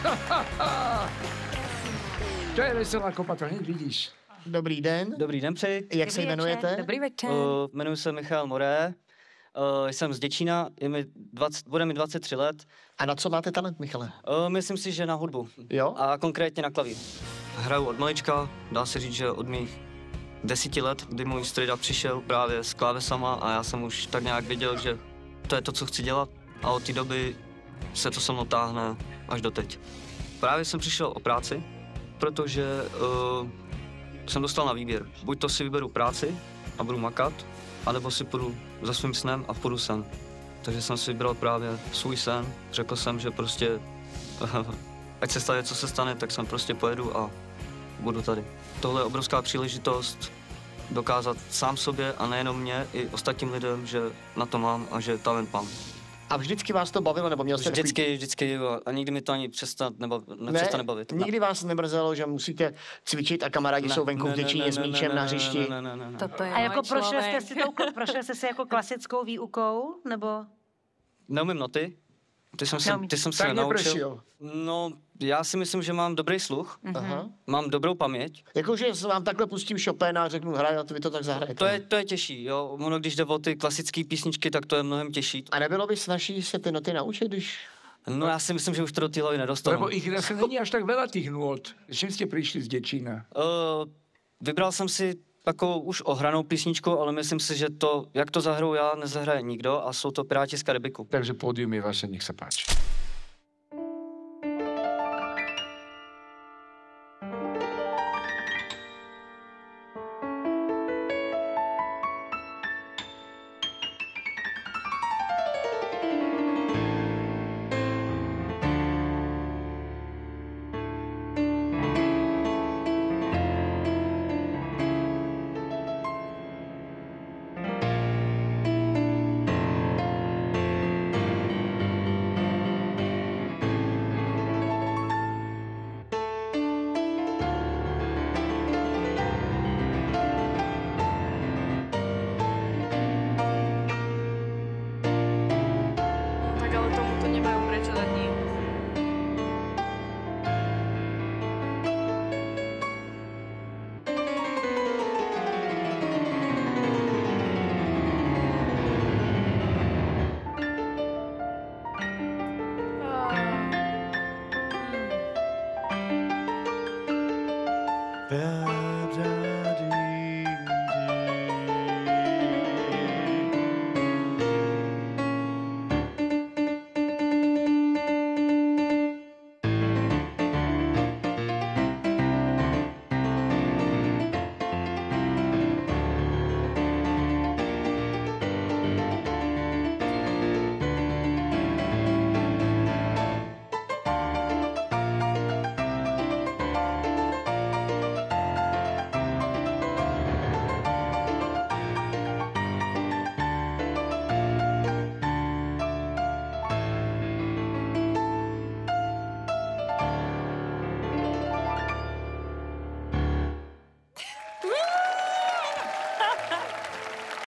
To je veselá kopata, hned vidíš. Dobrý den. Dobrý den přeji. Jak se jmenujete? Dobrý večer. Uh, jmenuji se Michal Moré, uh, jsem z Děčína, je mi 20, bude mi 23 let. A na co máte talent, Michale? Uh, myslím si, že na hudbu. Jo? A konkrétně na klavír. Hraju od malička, dá se říct, že od mých desíti let, kdy můj strejda přišel právě s klávesama a já jsem už tak nějak věděl, že to je to, co chci dělat a od té doby se to se mnou táhne až do teď. Právě jsem přišel o práci, protože uh, jsem dostal na výběr. Buď to si vyberu práci a budu makat, anebo si půjdu za svým snem a půjdu sen. Takže jsem si vybral právě svůj sen. Řekl jsem, že prostě ať se stane, co se stane, tak jsem prostě pojedu a budu tady. Tohle je obrovská příležitost dokázat sám sobě a nejenom mě, i ostatním lidem, že na to mám a že talent mám. A vždycky vás to bavilo, nebo měl jste takový- Vždycky, vždycky jo, a nikdy mi to ani přestat nebo nepřestane bavit. Nikdy vás nemrzelo, že musíte cvičit a kamarádi jsou venku v Děčíně s míčem na hřišti? Ne, ne, ne, ne. Toto je A jako prošel jste, si tou, prošel jste si jako klasickou výukou, nebo? Neumím noty, ty jsem, se, ty jsem se Tak naučil. No, já si myslím, že mám dobrý sluch, Aha. mám dobrou paměť. Jakože se vám takhle pustím Chopina a řeknu, hraj a to vy to tak zahrajete. To je, to je těžší, jo. Ono, když jde o ty klasické písničky, tak to je mnohem těžší. A nebylo by snažší se ty noty naučit, když... No, já si myslím, že už to do té hlavy nedostanu. Lebo ich zase není až tak veľa tých nôd. S čím ste prišli z Dečína? Uh, vybral jsem si takovou už ohranou písničku, ale myslím si, že to, jak to zahraju já, nezahraje nikdo a jsou to Piráti z Karibiku. Takže pódium je vaše, nech sa páči. bed.